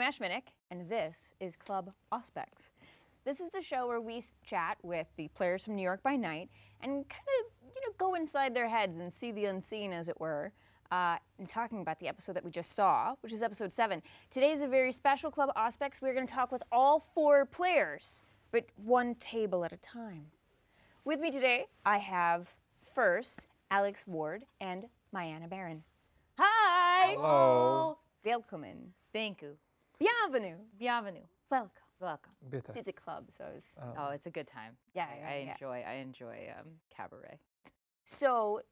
I'm Ash Minnick, and this is Club Auspex. This is the show where we chat with the players from New York by Night and kind of, you know, go inside their heads and see the unseen, as it were. Uh, and talking about the episode that we just saw, which is episode seven. Today is a very special Club Auspex. We're going to talk with all four players, but one table at a time. With me today, I have first Alex Ward and Mayanna Berrin. Hi! Hello. Welcome. Thank you. Bienvenue. Bienvenue. Welcome. Welcome. Bitte. It's a club, so it's, Oh, it's a good time. Yeah, I, yeah, I yeah. enjoy. I enjoy um, cabaret, so,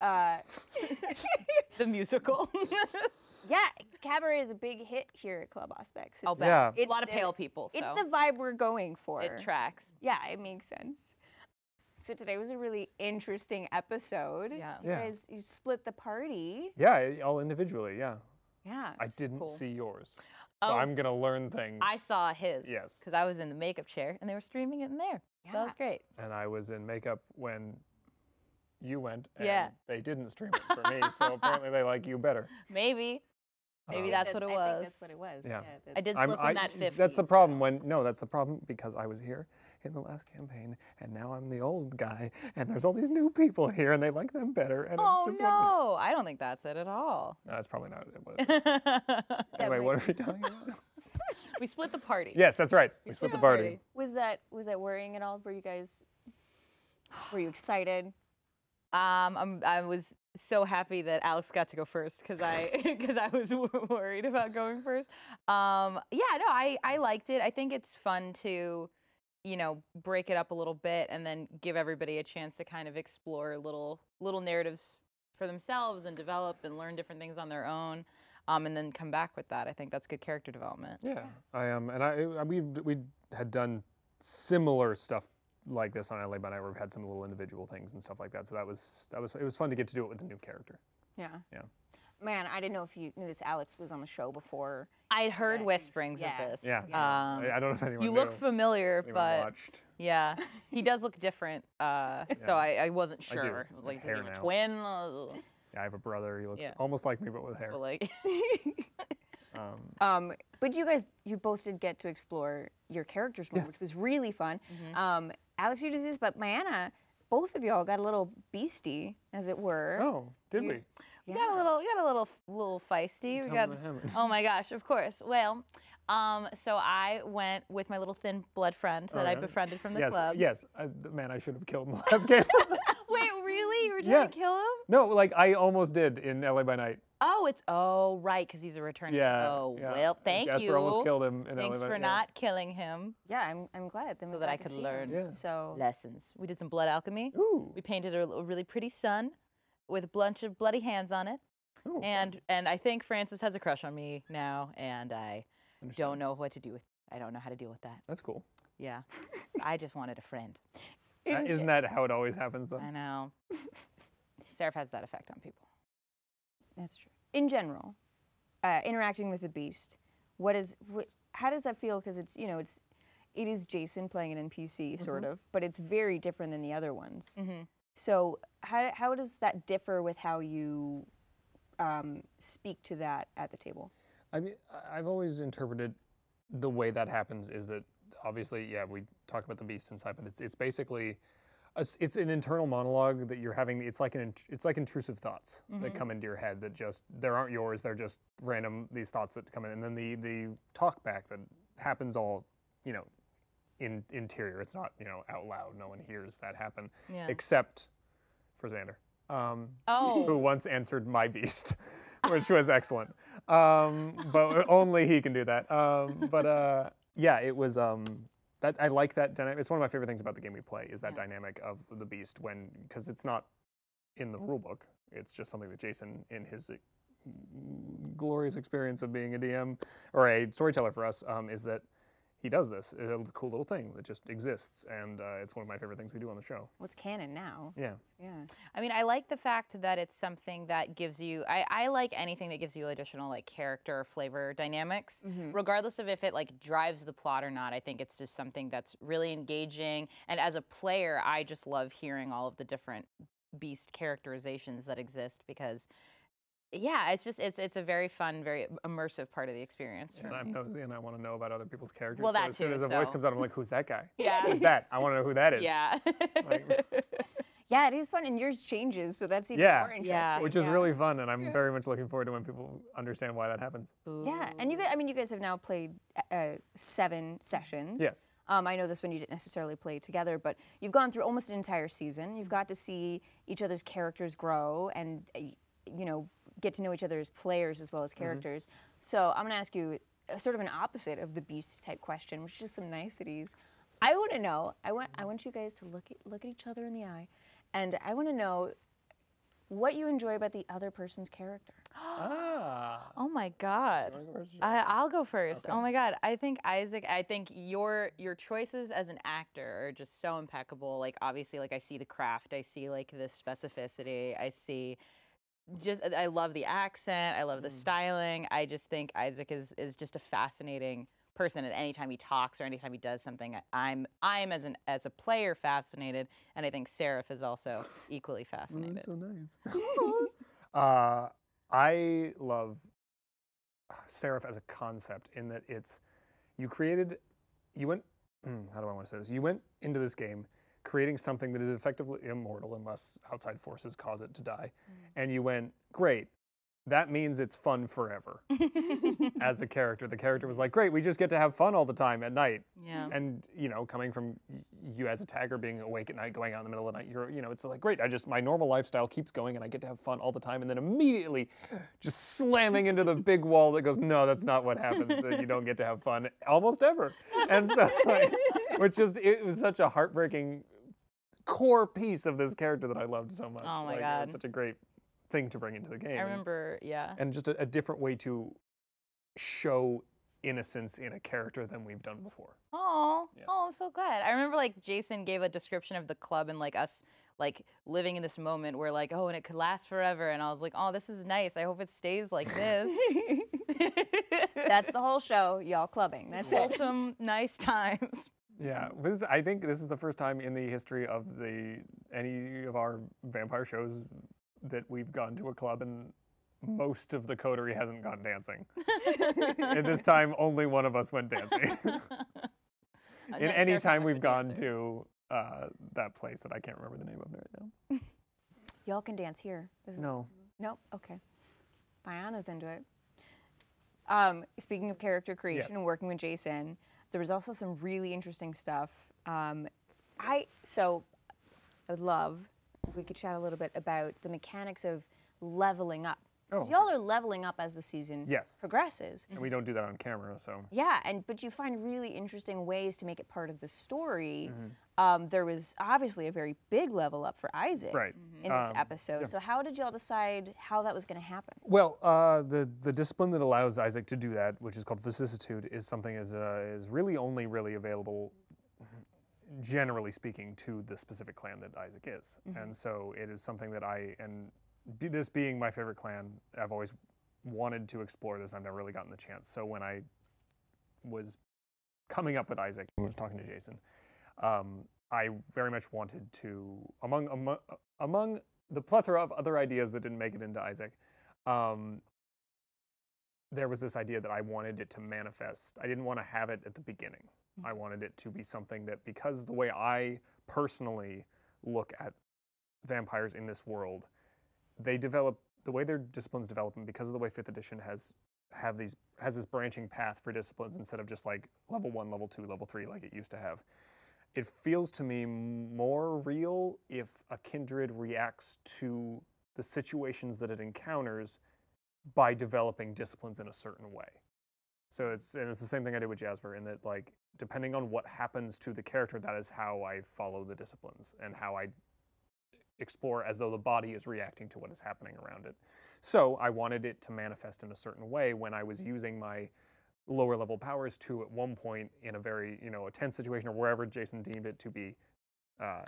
uh, the musical. yeah, cabaret is a big hit here at Club Auspex. I'll It's, bet. Yeah. a lot of the- pale people. So it's the vibe we're going for. it tracks. yeah, it makes sense. So today was a really interesting episode. Yeah. You Yeah. guys, you split the party. Yeah, all individually. Yeah, Yeah. I didn't cool. see yours, so Oh. I'm gonna learn things. I saw his. Yes. Because I was in the makeup chair and they were streaming it in there. So that was great. and I was in makeup when you went, and Yeah. they didn't stream it for me. So apparently they like you better. Maybe. Maybe Um, that's what it I was. think that's what it was. Yeah. that's- I did I'm- slip I- in that 50. That's the problem. When no, that's the problem because I was here in the last campaign, and now I'm the old guy, and there's all these new people here, and they like them better, and Oh it's just one of no! I don't think that's it at all. No, that's probably not what it is. anyway, what are we talking about? we split the party. yes, that's right. We split the party. Was that was that worrying at all? Were you guys were you excited? Um, I'm, I was so happy that Alex got to go first because I because I was worried about going first. Um, yeah, no, I I liked it. I think it's fun to, you know, break it up a little bit and then give everybody a chance to kind of explore little little narratives for themselves and develop and learn different things on their own. Um, and then come back with that. I think that's good character development. Yeah, I um, and I, I we we had done similar stuff like this on LA by Night, where we had some little individual things and stuff like that. So that was that was it was fun to get to do it with a new character. Yeah. Yeah. Man, I didn't know if you knew this. Alex was on the show before. I'd heard Yeah, whisperings yeah. of this. Yeah, Um, I, I don't know if anyone you knew, look familiar, anyone but watched. Yeah, he does look different. Uh, So I, I wasn't I do, sure. I was like, hair is he a now. twin? Yeah, I have a brother. He looks Yeah. almost like me, but with hair. but like, Um, Um, but you guys, you both did get to explore your characters more, which was really fun. Mm-hmm. Um, Alex, you did this, but Mayanna, both of y'all got a little beastie, as it were. oh, did we? We got a little, we got a little, little feisty. Tell We got. me what happened. Oh my gosh! Of course. Well, um, so I went with my little thin blood friend that Oh, I yeah? befriended from the yes, club. yes. I, man, I should have killed him last game. Wait, really? You were trying Yeah. to kill him? no, like I almost did in LA by Night. Oh, it's oh right, because he's a returning. Yeah. Oh yeah. well, thank Jasper you. almost killed him in Thanks LA by for yeah. not killing him. Yeah, I'm, I'm glad. Then So that I could learn. Yeah. So Lessons. We did some blood alchemy. Ooh. We painted a, a really pretty sun with a bunch of bloody hands on it. Ooh, And and I think Francis has a crush on me now, and I don't know what to do with. I don't know how to deal with that. That's cool. Yeah, So I just wanted a friend. Uh, isn't that how it always happens though? I know. Seraph has that effect on people. That's true. In general, uh, interacting with the beast, what is, wh- how does that feel? Because it's, you know, it's, it is Jason playing an NPC, sort of, but it's very different than the other ones. So how, how does that differ with how you um, speak to that at the table? I mean, I've always interpreted the way that happens is that obviously, yeah, we talk about the beast inside, but it's it's basically a it's an internal monologue that you're having. It's like an it's like intrusive thoughts that come into your head that just there aren't yours. They're just random these thoughts that come in, and then the the talk back that happens all, you know, in interior. It's not you know out loud. No one hears that happen Yeah. except for Xander. Um, Oh. who once answered my beast, which was excellent. Um, but only he can do that. Um, but uh, yeah, it was. Um, that I like that dynamic. It's one of my favorite things about the game we play is that dynamic of the beast when because it's not in the rule book. It's just something that Jason, in his uh, glorious experience of being a DM or a storyteller for us, um, is that he does this. It's a cool little thing that just exists, and uh, it's one of my favorite things we do on the show. What's canon now? Yeah. Yeah. I mean, I like the fact that it's something that gives you. I, I like anything that gives you additional like character, flavor, dynamics, regardless of if it like drives the plot or not. I think it's just something that's really engaging. And as a player, I just love hearing all of the different beast characterizations that exist because yeah, it's just it's it's a very fun, very immersive part of the experience. And me. I'm nosy and I want to know about other people's characters. Well, so that as soon too, as a voice comes out, I'm like, who's that guy? Yeah. Who's that? I want to know who that is. Yeah. Like- Yeah, it is fun, and yours changes, so that's even Yeah. more Yeah. interesting. Which is yeah. really fun, and I'm very much looking forward to when people understand why that happens. Yeah, and you guys, I mean, you guys have now played uh, seven sessions. Yes. Um, I know this one you didn't necessarily play together, but you've gone through almost an entire season. You've got to see each other's characters grow and, uh, you know, get to know each other as players as well as characters. So I'm going to ask you a, sort of an opposite of the beast type question, which is just some niceties. I want to know. I want. I want you guys to look at look at each other in the eye, and I want to know what you enjoy about the other person's character. Ah. Oh my God. I, I'll go first. Oh my God. I think Isaac. I think your your choices as an actor are just so impeccable. Like obviously, like I see the craft. I see like the specificity. I see. Just I love the accent. I love the styling. I just think Isaac is is just a fascinating person. And anytime he talks or anytime he does something, I'm I'm as an as a player fascinated, and I think Seraph is also equally fascinated. so nice. uh, I love Seraph as a concept in that it's you created, you went. mm, how do I want to say this? You went into this game creating something that is effectively immortal unless outside forces cause it to die, mm. and you went great. That means it's fun forever. as a character, the character was like, "Great, we just get to have fun all the time at night." Yeah. and you know coming from you as a tagger being awake at night going out in the middle of the night you're you know it's like great i just my normal lifestyle keeps going and i get to have fun all the time and then immediately just slamming into the big wall that goes no that's not what happens that you don't get to have fun almost ever and so like, which just it was such a heartbreaking core piece of this character that i loved so much Oh my like, God. was such a great thing to bring into the game I remember. Yeah. and just a, a different way to show innocence in a character than we've done before Oh, oh, I'm so glad. I remember like Jason gave a description of the club and like us like living in this moment where like, oh, and it could last forever. And I was like, oh, this is nice. I hope it stays like this. That's the whole show, y'all clubbing. That's. Wholesome, nice times. Yeah, this, I think this is the first time in the history of the any of our vampire shows that we've gone to a club and most of the coterie hasn't gone dancing. and this time, only one of us went dancing. in any time we've gone dancer. to uh, that place that I can't remember the name of right now. Y'all can dance here. This is, No. Nope. Okay. Biana's into it. Um, speaking of character creation Yes. and working with Jason, there was also some really interesting stuff. Um, I so I would love if we could chat a little bit about the mechanics of leveling up. Oh, y'all are leveling up as the season Yes. progresses. And we don't do that on camera, so. Yeah, and but you find really interesting ways to make it part of the story. Mm-hmm. Um, there was obviously a very big level up for Isaac Right. in this Um, episode. So how did y'all decide how that was going to happen? Well, uh, the the discipline that allows Isaac to do that, which is called vicissitude, is something is uh, is really only really available, generally speaking, to the specific clan that Isaac is, and so it is something that I and this being my favorite clan, I've always wanted to explore this. I've never really gotten the chance. So when I was coming up with Isaac I was talking to Jason, um, I very much wanted to among among among the plethora of other ideas that didn't make it into Isaac. Um, there was this idea that I wanted it to manifest. I didn't want to have it at the beginning. I wanted it to be something that, because the way I personally look at vampires in this world, they develop the way their disciplines develop, and because of the way Fifth Edition has have these has this branching path for disciplines instead of just like level one, level two, level three, like it used to have. It feels to me more real if a kindred reacts to the situations that it encounters by developing disciplines in a certain way. So it's and it's the same thing I did with Jasper in that like depending on what happens to the character, that is how I follow the disciplines and how I explore as though the body is reacting to what is happening around it. So I wanted it to manifest in a certain way when I was using my lower level powers to at one point in a very you know a tense situation or wherever Jason deemed it to be uh,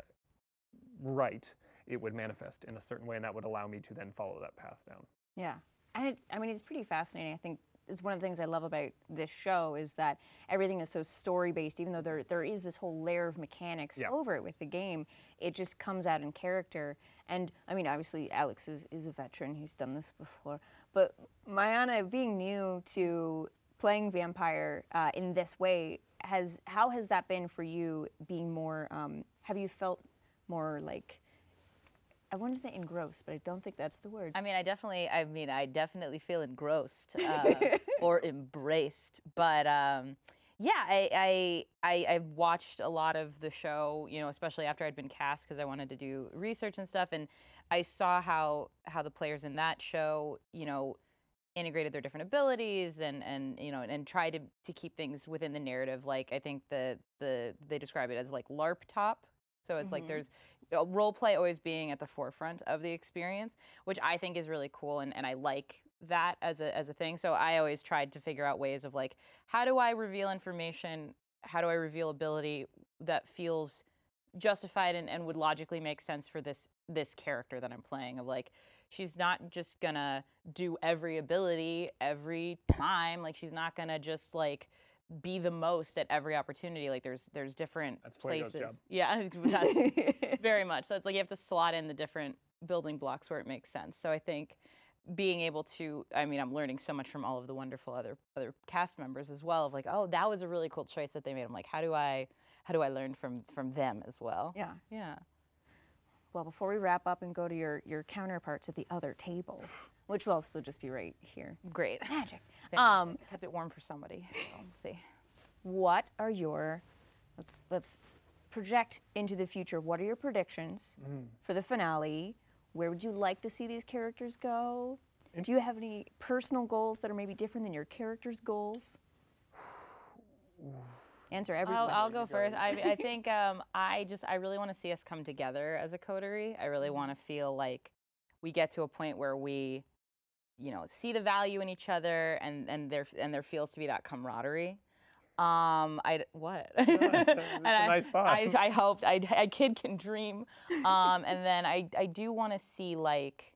right, it would manifest in a certain way, and that would allow me to then follow that path down. Yeah, and it's I mean it's pretty fascinating. I think is one of the things I love about this show is that everything is so story based. Even though there there is this whole layer of mechanics Yeah. over it with the game, it just comes out in character. And I mean, obviously, Alex is, is a veteran; he's done this before. But Mayanna, being new to playing vampire uh, in this way, has how has that been for you? Being more, um, have you felt more like? I want to say engrossed, but I don't think that's the word. I mean, I definitely, I mean, I definitely feel engrossed uh, or embraced. But um, yeah, I, I, I, I watched a lot of the show, you know, especially after I'd been cast because I wanted to do research and stuff, and I saw how how the players in that show, you know, integrated their different abilities and and you know and, try to to keep things within the narrative. Like I think the the they describe it as like LARP top. So it's like mm-hmm. there's role play always being at the forefront of the experience, which I think is really cool and, and I like that as a as a thing. So I always tried to figure out ways of like how do I reveal information, how do I reveal ability that feels justified and, and would logically make sense for this this character that I'm playing of like she's not just gonna do every ability every time like she's not gonna just like be the most at every opportunity like there's there's different That's places job. yeah that's very much so it's like you have to slot in the different building blocks where it makes sense so i think being able to i mean i'm learning so much from all of the wonderful other other cast members as well of like oh that was a really cool choice that they made i'm like how do i how do i learn from from them as well yeah. yeah Well, before we wrap up and go to your your counterparts at the other tables, which will also just be right here. great Magic. Um, kept it warm for somebody so, let's see what are your let's let's project into the future. What are your predictions for the finale? Where would you like to see these characters go? Do you have any personal goals that are maybe different than your characters' goals? Answer every I'll, question. I'll go first. I, I think um, I just I really want to see us come together as a coterie. I really want to feel like we get to a point where we, you know, see the value in each other, and and there and there feels to be that camaraderie. Um, I what? That's And a I- nice thought. I, I hoped I, a kid can dream. Um, and then I I do want to see like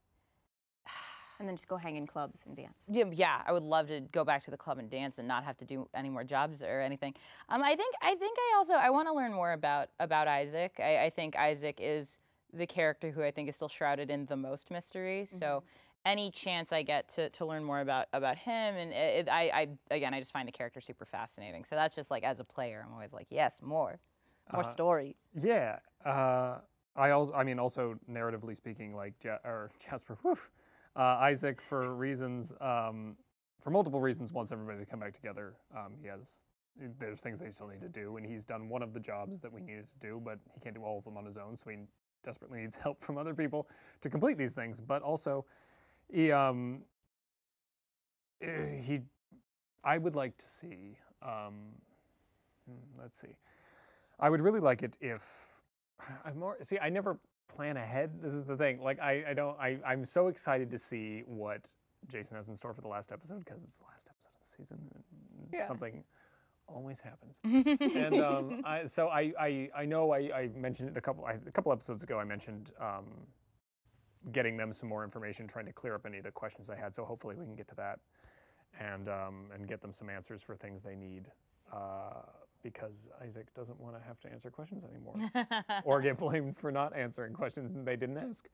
and then just go hang in clubs and dance. yeah, yeah, I would love to go back to the club and dance and not have to do any more jobs or anything. Um, I think I think I also I want to learn more about about Isaac. I, I think Isaac is the character who I think is still shrouded in the most mystery. So any chance I get to, to learn more about about him and it, it, I, I again I just find the character super fascinating. So that's just like as a player, I'm always like yes, more, more story. Yeah. Uh, I also, I mean, also narratively speaking, like ja- or Jasper, woof, uh, Isaac, for reasons, um, for multiple reasons, wants everybody to come back together. Um, he has, there's things they still need to do, and he's done one of the jobs that we needed to do, but he can't do all of them on his own, so he desperately needs help from other people to complete these things. But also, he, um, eh, he, I would like to see. Um, hmm, let's see. I would really like it if I'm more see, I never plan ahead. This is the thing. Like I, I don't I, I'm so excited to see what Jason has in store for the last episode because it's the last episode of the season. And Something always happens. and um, I, so I, I, I know I, I mentioned it a couple I, a couple episodes ago. I mentioned um, getting them some more information, trying to clear up any of the questions I had. So hopefully we can get to that and um, and get them some answers for things they need. Uh, because Isaac doesn't want to have to answer questions anymore, or get blamed for not answering questions they didn't ask.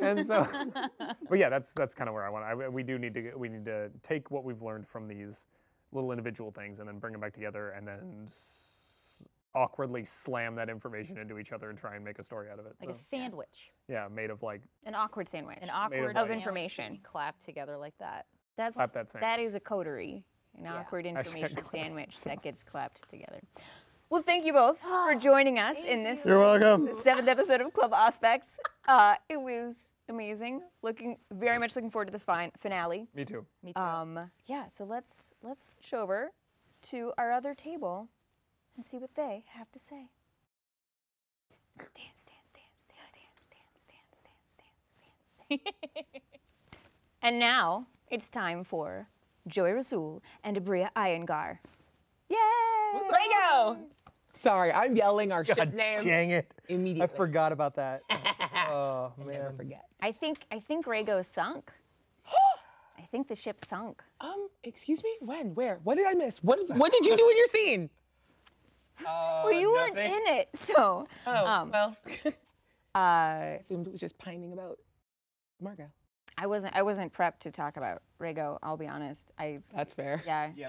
And so, but yeah, that's that's kind of where I want. I, we do need to get- we need to take what we've learned from these little individual things and then bring them back together and then s- awkwardly slam that information into each other and try and make a story out of it. Like a sandwich, yeah, made of like An awkward sandwich. an awkward of sandwich information. clapped together like that. That's Clap that that sandwich. is a coterie, an awkward information sandwich that gets clapped together. Well, thank you both for joining us in this You're welcome. seventh episode of Club Auspex. Uh, it was amazing. Looking very much looking forward to the fin- finale. Me too. Me too. Um, yeah, so let's let's switch over to our other table and see what they have to say. Dance, dance, dance, dance, dance, dance, dance, dance, dance, dance. and now it's time for Joey Rassool and Aabria Iyengar. Yay! Rango! Sorry, I'm yelling our God ship name dang it. immediately. I forgot about that. oh, Never man. forget. I think I think Rago sunk. I think the ship sunk. Um, excuse me? When? Where? What did I miss? What What did you do in your scene? well, you weren't in it, so. Oh, Um, well. Uh, assumed it was just pining about Margot. I wasn't. I wasn't prepped to talk about Rego. I'll be honest. I. That's fair. Yeah. Yeah,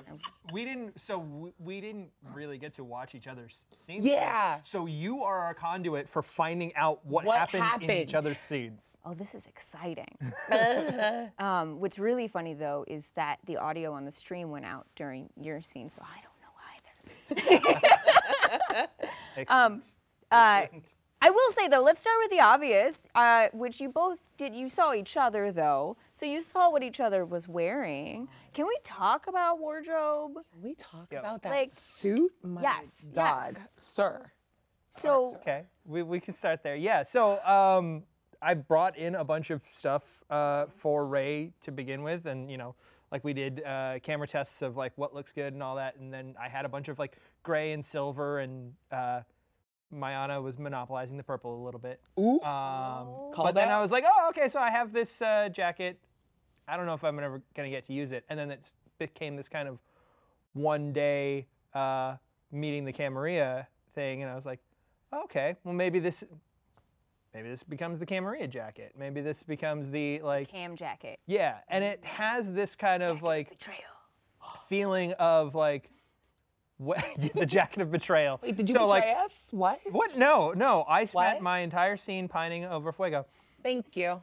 we didn't. So we, we didn't really get to watch each other's scenes. first. Yeah. So you are our conduit for finding out what, What happened, in each other's scenes. Oh, this is exciting. um, what's really funny though is that the audio on the stream went out during your scene, so I don't know either. Excellent. Uh, Excellent. I will say though, let's start with the obvious, uh, which you both did. You saw each other though, so you saw what each other was wearing. Can we talk about wardrobe? Can we talk Yeah. about that Like- suit? My Yes, God, yes. sir. So Okay, we, we can start there. Yeah, so um, I brought in a bunch of stuff uh, for Ray to begin with, and you know, like we did uh, camera tests of like what looks good and all that, and then I had a bunch of like gray and silver, and uh, Mayanna was monopolizing the purple a little bit. Ooh. Um, Call but then. I was like, oh, okay, so I have this uh, jacket. I don't know if I'm ever gonna get to use it, and then it became this kind of one day uh, meeting the Camarilla thing, and I was like, okay, well maybe this, maybe this becomes the Camarilla jacket. Maybe this becomes the like, cam jacket. yeah, and it has this kind of like Betrayal. feeling of like, what, the jacket of betrayal. Wait, did you so, betray like, us? What? What? No, no. I spent What? my entire scene pining over Fuego. Thank you.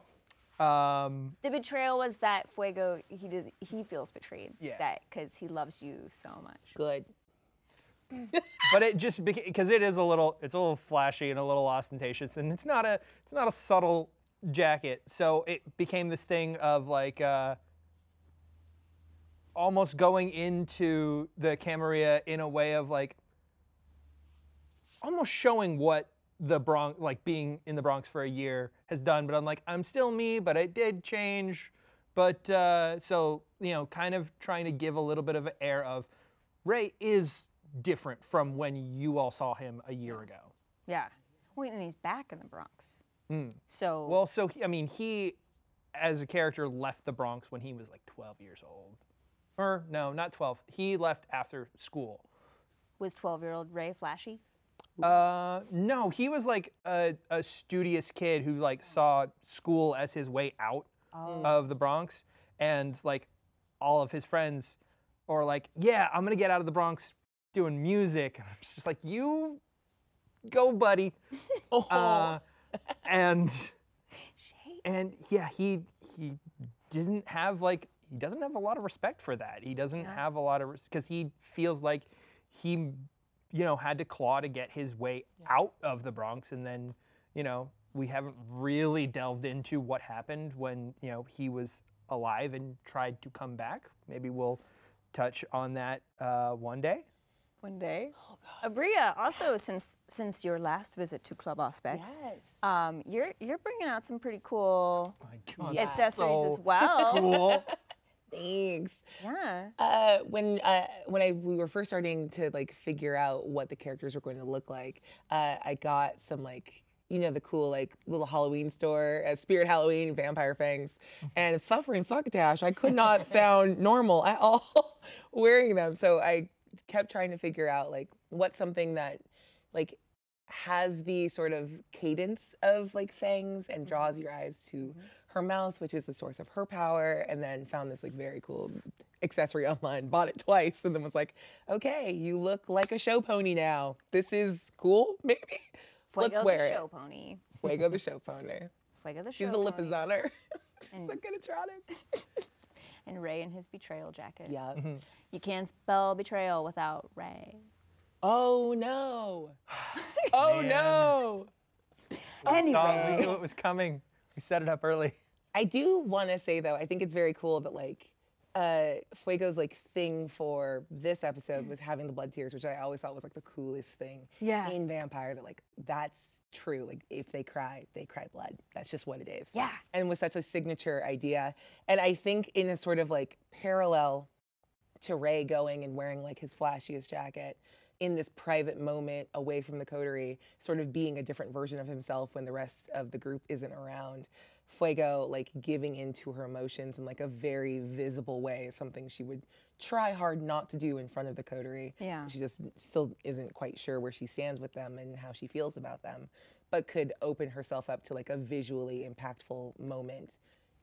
Um, The betrayal was that Fuego he does he feels betrayed. Yeah. That because he loves you so much. Good. but it just because it is a little it's a little flashy and a little ostentatious and it's not a it's not a subtle jacket so it became this thing of like uh, almost going into the Camarilla in a way of like almost showing what the Bronx like being in the Bronx for a year has done but I'm like I'm still me but I did change but uh, so you know kind of trying to give a little bit of an air of Ray is different from when you all saw him a year ago. Yeah. Wait, and he's back in the Bronx. So Well, so he, I mean, he, as a character, left the Bronx when he was like 12 years old. Or no, not 12. He left after school. was 12-year-old Ray flashy? Uh, no, he was like a, a studious kid who like saw school as his way out of the Bronx, and like all of his friends, are like, yeah, I'm gonna get out of the Bronx doing music. And I'm just like, you go, buddy. Uh, and and yeah, he he doesn't have like he doesn't have a lot of respect for that. He doesn't have a lot of because he feels like he you know had to claw to get his way out of the Bronx, and then you know we haven't really delved into what happened when you know he was alive and tried to come back. Maybe we'll touch on that uh, one day. One day. Aabria, also since since your last visit to Club Auspex, um, you're you're bringing out some pretty cool My God, accessories so as well. Cool. Thanks. Yeah. Uh, when uh, when I we were first starting to like figure out what the characters were going to look like, uh, I got some like you know the cool like little Halloween store, uh, Spirit Halloween, Vampire Fangs, and Fluffer and Fuckdash. I could not found normal at all wearing them, so I kept trying to figure out like what's something that like has the sort of cadence of like fangs and draws your eyes to her mouth, which is the source of her power, and then found this like very cool accessory online, bought it twice, and then was like, okay, you look like a show pony now. This is cool, maybe. Let's Fuego wear the it. show pony. Fuego the show pony. Fuego the show pony. She's a pony. lipizzaner. She's And- so good at trotting. And Ray in his betrayal jacket. Yeah. Mm-hmm. You can't spell betrayal without Ray. Oh no. Oh Man. no. Saw- we knew it was coming. We set it up early. I do want to say though, I think it's very cool that like uh Fuego's like thing for this episode was having the blood tears, which I always thought was like the coolest thing Yeah. in vampire that like that's true. Like if they cry, they cry blood. That's just what it is. Yeah. And was such a signature idea. And I think in a sort of like parallel to Ray going and wearing like his flashiest jacket in this private moment away from the coterie, sort of being a different version of himself when the rest of the group isn't around. Fuego like giving into her emotions in like a very visible way something she would try hard not to do in front of the coterie. Yeah. She just still isn't quite sure where she stands with them and how she feels about them, but could open herself up to like a visually impactful moment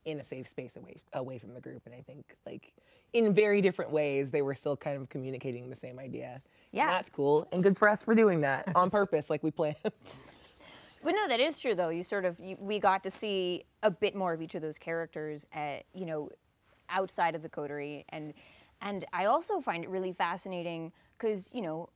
in a safe space away away from the group. And I think like in very different ways they were still kind of communicating the same idea. Yeah. And that's cool and good for us for doing that on purpose like we planned. But no, that is true though. You sort of you, we got to see a bit more of each of those characters, at, you know, outside of the coterie, and and I also find it really fascinating because you know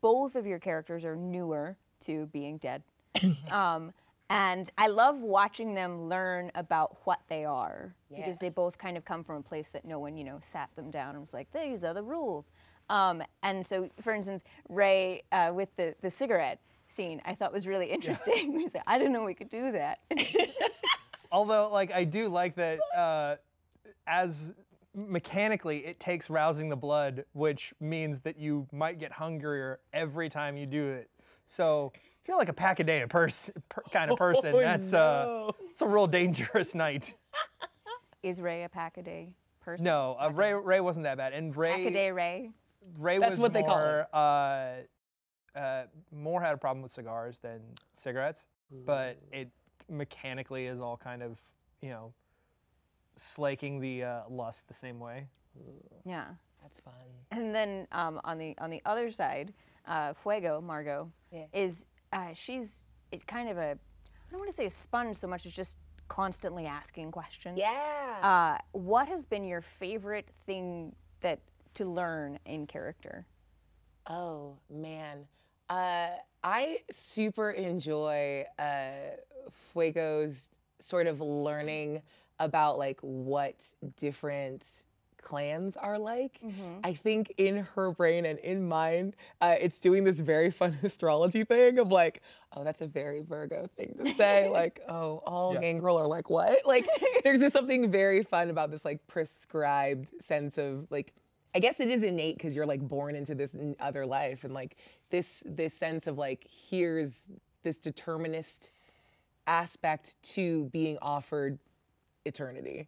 both of your characters are newer to being dead, um, and I love watching them learn about what they are because they both kind of come from a place that no one you know sat them down and was like these are the rules. Um, and so, for instance, Ray uh, with the, the cigarette scene, I thought was really interesting. He said, I didn't know we could do that. Although, like, I do like that uh, as mechanically it takes rousing the blood, which means that you might get hungrier every time you do it. So if you're like a pack a day a pers- per- kind of person, Oh, that's uh, it's a real dangerous night. Is Ray a pack a day person? No, uh, Ray Ray wasn't that bad, and Ray Pack a day Ray Ray. Ray That's was what they call more uh, uh, more had a problem with cigars than cigarettes, but it mechanically is all kind of you know slaking the uh, lust the same way. Yeah. That's fun. And then um, on the on the other side, uh, Fuego Margot Yeah. is uh, she's it's kind of a I don't want to say a sponge so much as just constantly asking questions. Yeah. Uh, what has been your favorite thing that to learn in character? Oh man, uh, I super enjoy uh, Fuego's sort of learning about like what different clans are like. I think in her brain and in mine, uh, it's doing this very fun astrology thing of like, oh, that's a very Virgo thing to say. like, oh, all Yeah. gangrel are like what? Like, there's just something very fun about this like prescribed sense of like I guess it is innate because you're like born into this other life and like this this sense of like here's this determinist aspect to being offered eternity.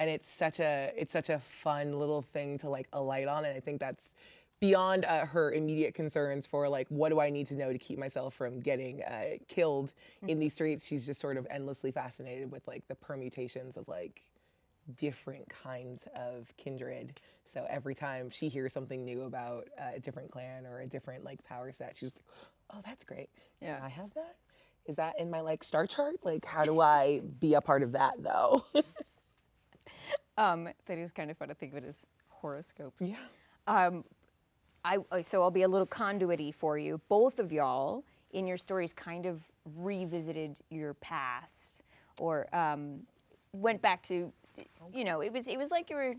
And it's such a it's such a fun little thing to like alight on. And i think that's beyond uh, her immediate concerns for like what do i need to know to keep myself from getting uh, killed in these streets? She's just sort of endlessly fascinated with like the permutations of like different kinds of kindred. So every time she hears something new about uh, a different clan or a different like power set, she's like, "Oh, that's great. Yeah. Can I have that? Is that in my like star chart? Like, how do I be a part of that though?" Um, that is kind of fun to think of it as horoscopes. yeah. Um, I, I- so I'll be a little conduity for you. Both of y'all in your stories kind of revisited your past or um, went back to, you know, it was it was like you were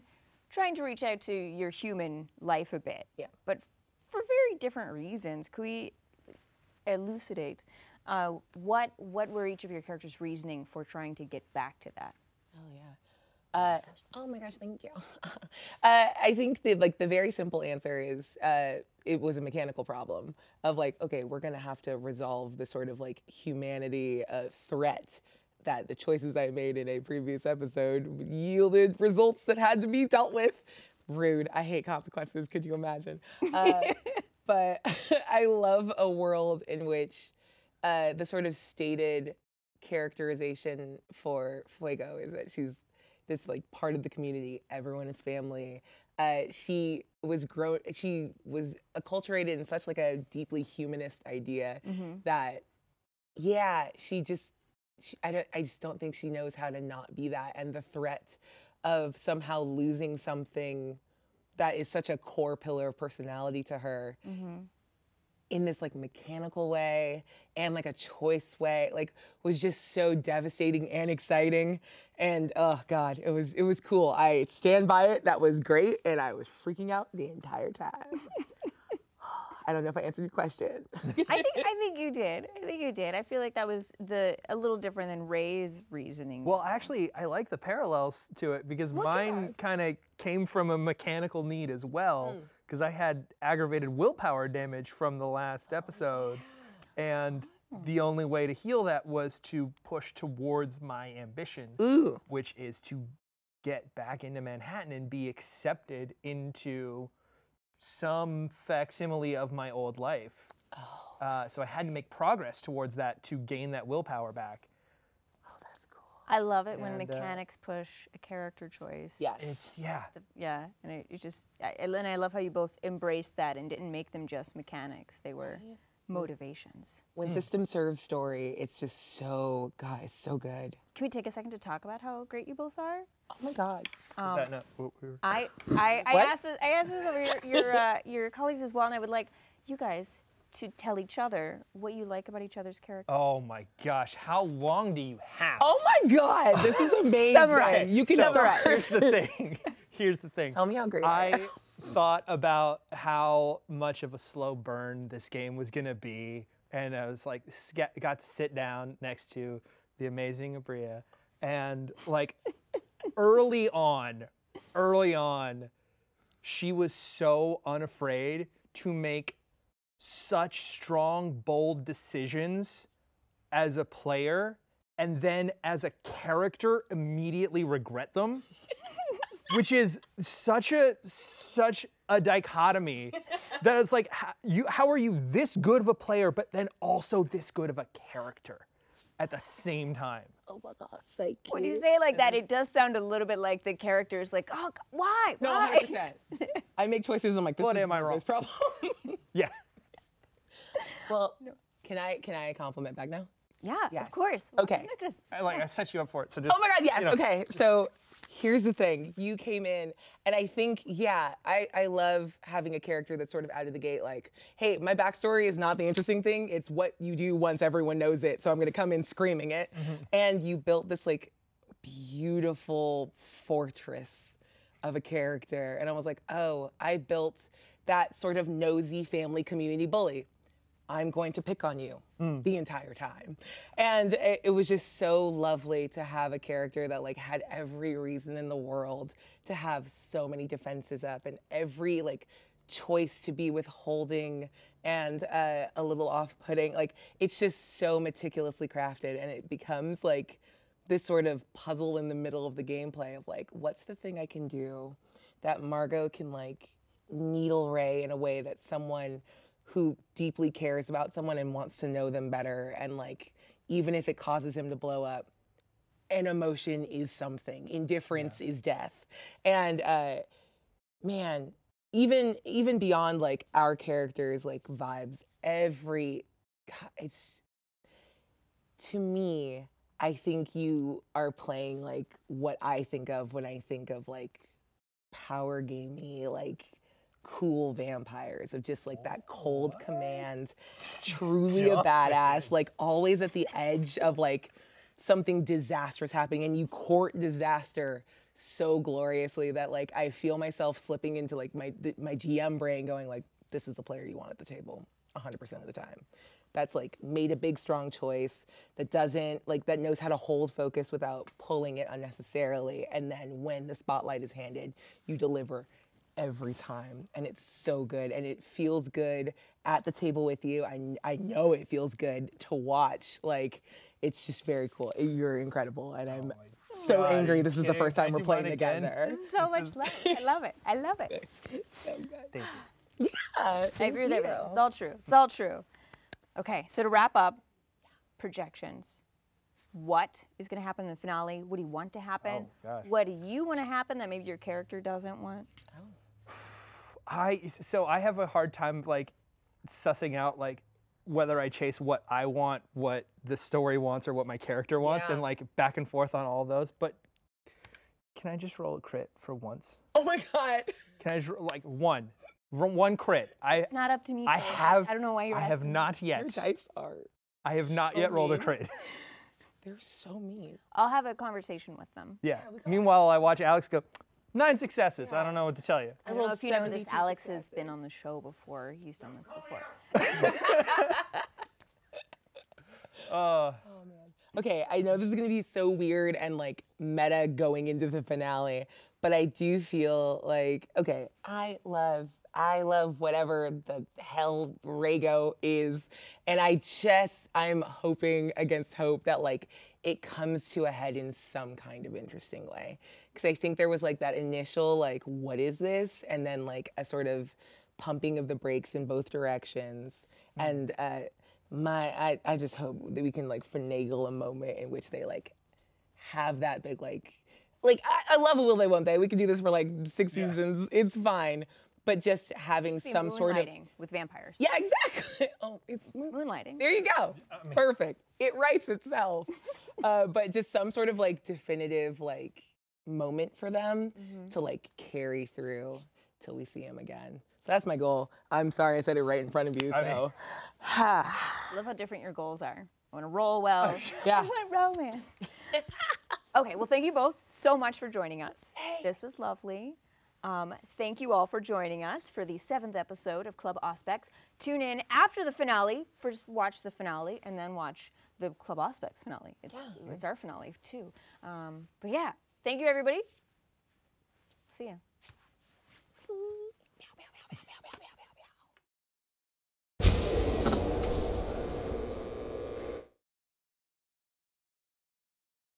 trying to reach out to your human life a bit. Yeah. But for very different reasons. Could we elucidate uh, what what were each of your characters' reasoning for trying to get back to that? Oh yeah. Uh, oh my gosh, thank you. uh, I think the like the very simple answer is uh, it was a mechanical problem of like, okay, we're gonna have to resolve the sort of like humanity uh, threat that the choices I made in a previous episode yielded results that had to be dealt with. Rude. I hate consequences. Could you imagine? Uh, but I love a world in which uh, the sort of stated characterization for Fuego is that she's this like part of the community. Everyone is family. Uh, she was grown. She was acculturated in such like a deeply humanist idea that, yeah, she just. She, I don't. I just don't think she knows how to not be that, and the threat of somehow losing something that is such a core pillar of personality to her mm-hmm. in this like mechanical way and like a choice way like was just so devastating and exciting. And oh god it was it was cool. I stand by it. That was great. And i was freaking out the entire time i don't know if i answered your question I think I think you did. I think you did. I feel like that was the a little different than Ray's reasoning. Well, actually, I like the parallels to it because mine kind of came from a mechanical need as well. Hmm. Because I had aggravated willpower damage from the last oh, episode, and oh. the only way to heal that was to push towards my ambition, Ooh. which is to get back into Manhattan and be accepted into some facsimile of my old life. Oh, Uh, so I had to make progress towards that to gain that willpower back. oh, that's cool. I love it when And, uh, mechanics push a character choice. Yes. It's yeah. The- yeah, and it, it just, I, and I love how you both embraced that and didn't make them just mechanics. They were Hmm. motivations. when hmm. system serves story, it's just so God, it's so good. Can we take a second to talk about how great you both are? Oh my God. Is that um, not what we were? I I, I asked this I asked this of your your, uh, your colleagues as well, and I would like you guys to tell each other what you like about each other's characters. Oh my gosh, how long do you have? Oh my God, this is amazing. Summarize. You can So, Summarize. Here's the thing. Here's the thing. Tell me how great I I thought about how much of a slow burn this game was gonna be, and I was like, got to sit down next to the amazing Aabria, and like early on, early on, she was so unafraid to make such strong, bold decisions as a player, and then as a character immediately regret them which is such a such a dichotomy that it's like how, you how are you this good of a player but then also this good of a character at the same time Oh my God, thank you. When you say it like that, it does sound a little bit like the character is like, oh, why? No, why? 100%. I make choices. I'm like, this What is am I wrong? This problem. yeah well, no. can I can I compliment back now? Yeah, Yes. of course. Okay. Oh I'm not gonna s- I, like i set you up for it so oh just Oh my God, yes. you know, okay, so here's the thing. You came in, and I think, yeah, I, I love having a character that's sort of out of the gate, like, hey, my backstory is not the interesting thing. It's what you do once everyone knows it. So I'm gonna come in screaming it. Mm-hmm. And you built this like beautiful fortress of a character. And I was like, oh, I built that sort of nosy family community bully. I'm going to pick on you the entire time. And it, it was just so lovely to have a character that like had every reason in the world to have so many defenses up and every like choice to be withholding and uh, a little off-putting. Like it's just so meticulously crafted and it becomes like this sort of puzzle in the middle of the gameplay of like, what's the thing I can do that Margot can like needle ray in a way that someone who deeply cares about someone and wants to know them better and like even if it causes him to blow up an emotion is something. Indifference is death. And uh man even even beyond like our characters like vibes every God, it's to me i think you are playing like what i think of when i think of like power gamey like cool vampires of just like that cold command truly a badass like always at the edge of like something disastrous happening and you court disaster so gloriously that like I feel myself slipping into like my th- my GM brain going like this is the player you want at the table 100% of the time. That's like made a big strong choice that doesn't like that knows how to hold focus without pulling it unnecessarily and then when the spotlight is handed you deliver every time and it's so good and it feels good at the table with you I, I know it feels good to watch like it's just very cool you're incredible and i'm oh so God, angry this is the first Can I time we're playing again? together so much love. I love it. I love it. so good Thank you. yeah, I agree with everything. It's all true. It's all true. Okay, so to wrap up, projections. What is going to happen in the finale? What do you want to happen? Oh, gosh. What do you want to happen that maybe your character doesn't want? I so I have a hard time like sussing out like whether I chase what I want, what the story wants, or what my character wants, Yeah. and like back and forth on all those. But can I just roll a crit for once? oh my god Can I just like one, one crit? I It's not up to me. I Craig. have. I don't know why you're I have asking me. not your yet. dice are I have not so yet rolled a crit. they're so mean I'll have a conversation with them. yeah. Meanwhile, I watch Alex go nine successes. I don't know what to tell you. I don't know if you know this. 72 Alex has been on the show before. He's done this before. Uh, oh man. okay i know this is going to be so weird and like meta going into the finale but i do feel like okay i love I love whatever the hell Rago is. And I just, I'm hoping against hope that like it comes to a head in some kind of interesting way. Because I think there was like that initial, like, what is this? And then like a sort of pumping of the brakes in both directions. And uh, my, I, I just hope that we can like finagle a moment in which they like have that big like like I, I love a will they won't they. We can do this for like six seasons. It's fine. But just having It's some sort of moonlighting with vampires. yeah exactly. Oh it's moon- Moonlighting. there you go. Perfect. It writes itself. Uh, but just some sort of like definitive like moment for them Mm-hmm. to like carry through till we see him again so that's my goal i'm sorry i said it right in front of you I mean- so I love how different your goals are. I want to roll well. Yeah. I want romance. okay, well, thank you both so much for joining us. Hey. This was lovely. Um, thank you all for joining us for the seventh episode of Club Auspex. Tune in after the finale. First, watch the finale and then watch the Club Auspex finale. It's, it's our finale, too. Um, but yeah, thank you, everybody. See ya.